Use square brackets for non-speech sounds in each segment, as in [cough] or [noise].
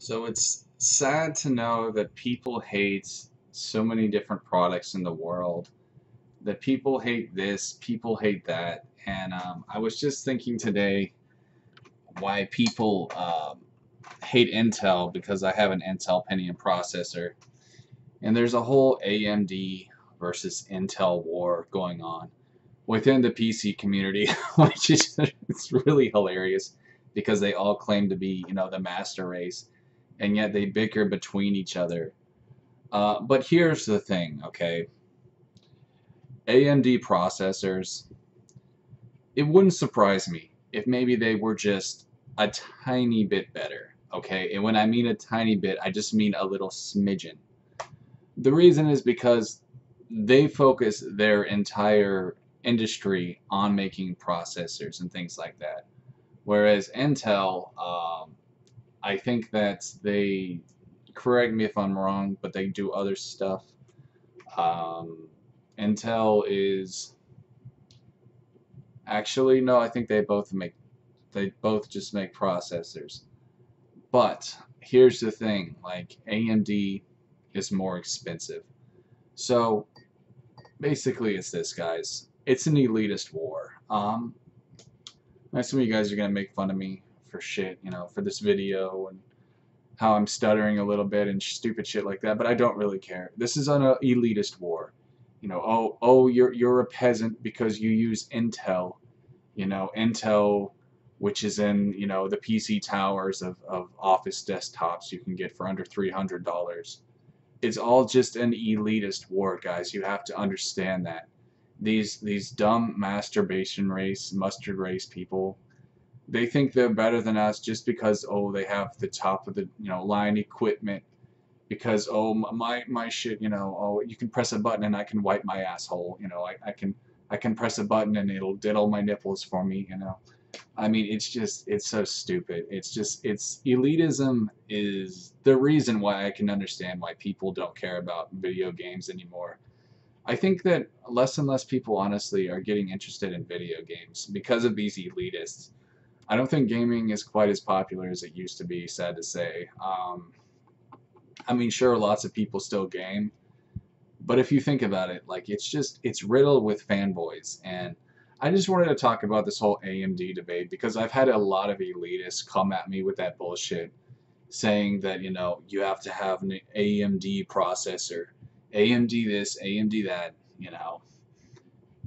So it's sad to know that people hate so many different products in the world. That people hate this, people hate that. And um, I was just thinking today why people um, hate Intel because I have an Intel Pentium processor. And there's a whole AMD versus Intel war going on within the PC community, [laughs] which is [laughs] it's really hilarious because they all claim to be, you know, the master race and yet they bicker between each other. Uh, but here's the thing, okay? AMD processors, it wouldn't surprise me if maybe they were just a tiny bit better, okay? And when I mean a tiny bit, I just mean a little smidgen. The reason is because they focus their entire industry on making processors and things like that. Whereas Intel, um, I think that they, correct me if I'm wrong, but they do other stuff. Um, Intel is, actually, no, I think they both make, they both just make processors. But, here's the thing, like, AMD is more expensive. So, basically it's this, guys. It's an elitist war. Um, some of you guys are going to make fun of me for shit, you know, for this video and how I'm stuttering a little bit and stupid shit like that, but I don't really care. This is an elitist war. You know, oh, oh, you're you're a peasant because you use Intel. You know, Intel, which is in you know the PC towers of of Office desktops you can get for under three hundred dollars. It's all just an elitist war, guys. You have to understand that. These these dumb masturbation race, mustard race people they think they're better than us just because oh they have the top of the you know line equipment because oh my my shit you know oh you can press a button and I can wipe my asshole you know I, I can I can press a button and it'll diddle my nipples for me you know. I mean it's just it's so stupid. It's just it's elitism is the reason why I can understand why people don't care about video games anymore. I think that less and less people honestly are getting interested in video games because of these elitists I don't think gaming is quite as popular as it used to be, sad to say. Um, I mean, sure, lots of people still game, but if you think about it, like, it's just, it's riddled with fanboys, and I just wanted to talk about this whole AMD debate because I've had a lot of elitists come at me with that bullshit, saying that, you know, you have to have an AMD processor, AMD this, AMD that, you know,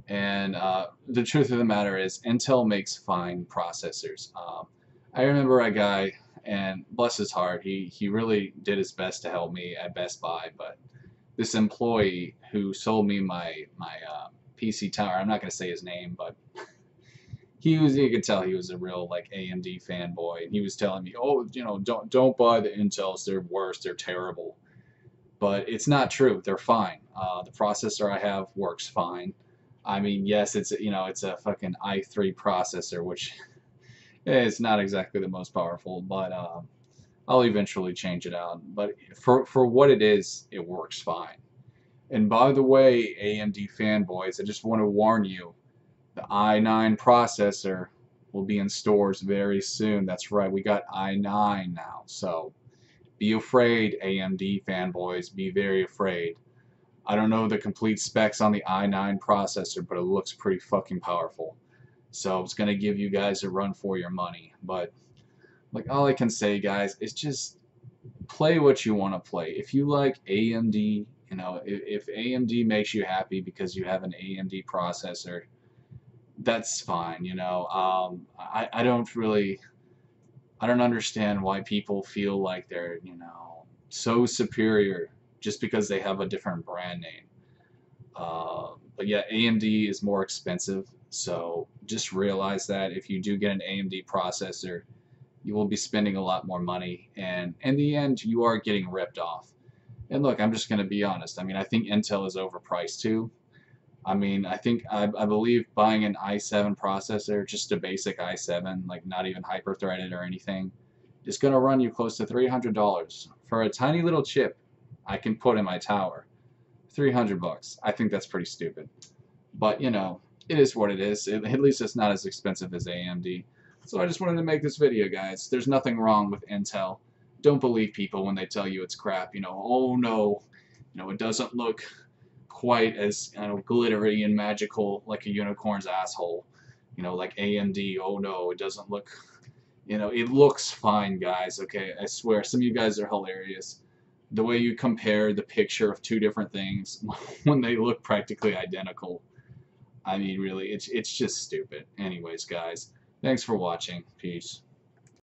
and uh, the truth of the matter is, Intel makes fine processors. Um, I remember a guy, and bless his heart, he, he really did his best to help me at Best Buy, but this employee who sold me my, my uh, PC tower, I'm not going to say his name, but [laughs] he was, you could tell he was a real like AMD fanboy, and he was telling me, oh, you know, don't, don't buy the Intels, they're worse, they're terrible. But it's not true, they're fine. Uh, the processor I have works fine. I mean, yes, it's you know it's a fucking i3 processor, which [laughs] is not exactly the most powerful, but uh, I'll eventually change it out. But for for what it is, it works fine. And by the way, AMD fanboys, I just want to warn you, the i9 processor will be in stores very soon. That's right, we got i9 now. So be afraid, AMD fanboys. Be very afraid. I don't know the complete specs on the i9 processor, but it looks pretty fucking powerful. So it's going to give you guys a run for your money. But like all I can say, guys, is just play what you want to play. If you like AMD, you know, if, if AMD makes you happy because you have an AMD processor, that's fine, you know. Um, I, I don't really, I don't understand why people feel like they're, you know, so superior just because they have a different brand name. Uh, but yeah, AMD is more expensive, so just realize that if you do get an AMD processor, you will be spending a lot more money, and in the end, you are getting ripped off. And look, I'm just going to be honest. I mean, I think Intel is overpriced too. I mean, I think, I, I believe buying an i7 processor, just a basic i7, like not even hyper-threaded or anything, is going to run you close to $300 for a tiny little chip I can put in my tower. 300 bucks. I think that's pretty stupid. But, you know, it is what it is. It, at least it's not as expensive as AMD. So I just wanted to make this video, guys. There's nothing wrong with Intel. don't believe people when they tell you it's crap. You know, oh no, you know, it doesn't look quite as you know, glittery and magical like a unicorn's asshole. You know, like AMD, oh no, it doesn't look, you know, it looks fine, guys, okay? I swear, some of you guys are hilarious. The way you compare the picture of two different things [laughs] when they look practically identical. I mean, really, it's, it's just stupid. Anyways, guys, thanks for watching. Peace.